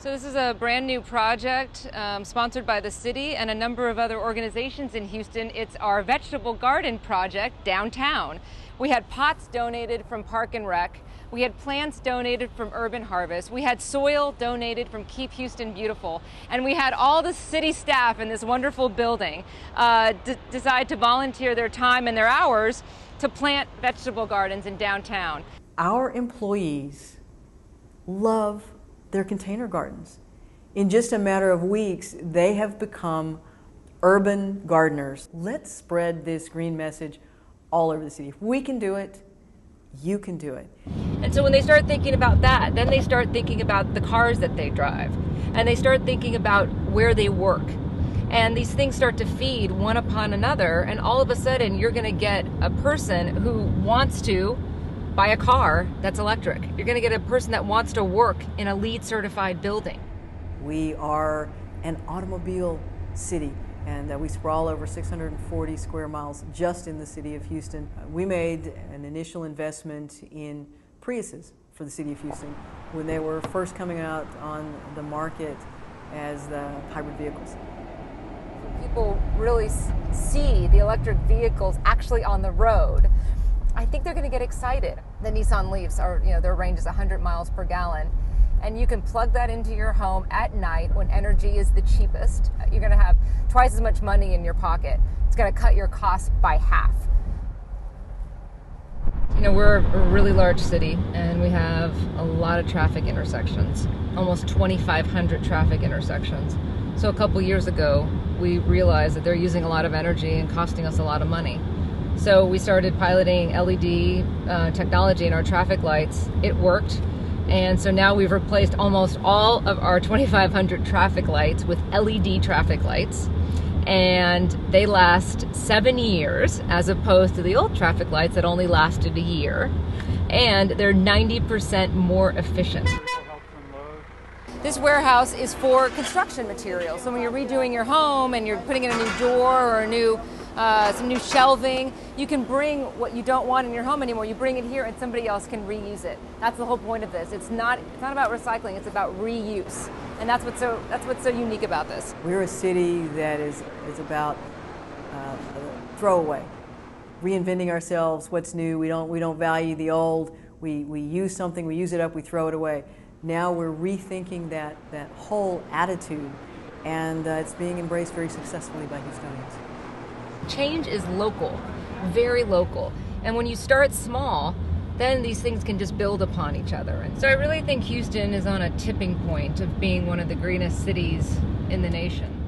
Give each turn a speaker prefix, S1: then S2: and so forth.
S1: So, this is a brand new project um, sponsored by the city and a number of other organizations in Houston. It's our vegetable garden project downtown. We had pots donated from Park and Rec. We had plants donated from Urban Harvest. We had soil donated from Keep Houston Beautiful. And we had all the city staff in this wonderful building uh, decide to volunteer their time and their hours to plant vegetable gardens in downtown.
S2: Our employees love their container gardens. In just a matter of weeks, they have become urban gardeners. Let's spread this green message all over the city. If we can do it, you can do it.
S1: And so when they start thinking about that, then they start thinking about the cars that they drive. And they start thinking about where they work. And these things start to feed one upon another. And all of a sudden, you're going to get a person who wants to buy a car that's electric. You're going to get a person that wants to work in a LEED certified building.
S2: We are an automobile city and uh, we sprawl over 640 square miles just in the city of Houston. Uh, we made an initial investment in Priuses for the city of Houston when they were first coming out on the market as the hybrid vehicles.
S1: People really see the electric vehicles actually on the road I think they're going to get excited. The Nissan Leafs are, you know, their range is 100 miles per gallon. And you can plug that into your home at night when energy is the cheapest. You're going to have twice as much money in your pocket. It's going to cut your costs by half. You know, we're a really large city and we have a lot of traffic intersections, almost 2,500 traffic intersections. So a couple years ago, we realized that they're using a lot of energy and costing us a lot of money. So we started piloting LED uh, technology in our traffic lights. It worked. And so now we've replaced almost all of our 2,500 traffic lights with LED traffic lights. And they last seven years as opposed to the old traffic lights that only lasted a year. And they're 90% more efficient. This warehouse is for construction materials. So when you're redoing your home and you're putting in a new door or a new uh, some new shelving. You can bring what you don't want in your home anymore. You bring it here, and somebody else can reuse it. That's the whole point of this. It's not it's not about recycling. It's about reuse, and that's what's so that's what's so unique about this.
S2: We're a city that is is about uh, throwaway, reinventing ourselves. What's new? We don't we don't value the old. We we use something, we use it up, we throw it away. Now we're rethinking that that whole attitude, and uh, it's being embraced very successfully by Houstonians
S1: change is local, very local. And when you start small, then these things can just build upon each other. And so I really think Houston is on a tipping point of being one of the greenest cities in the nation.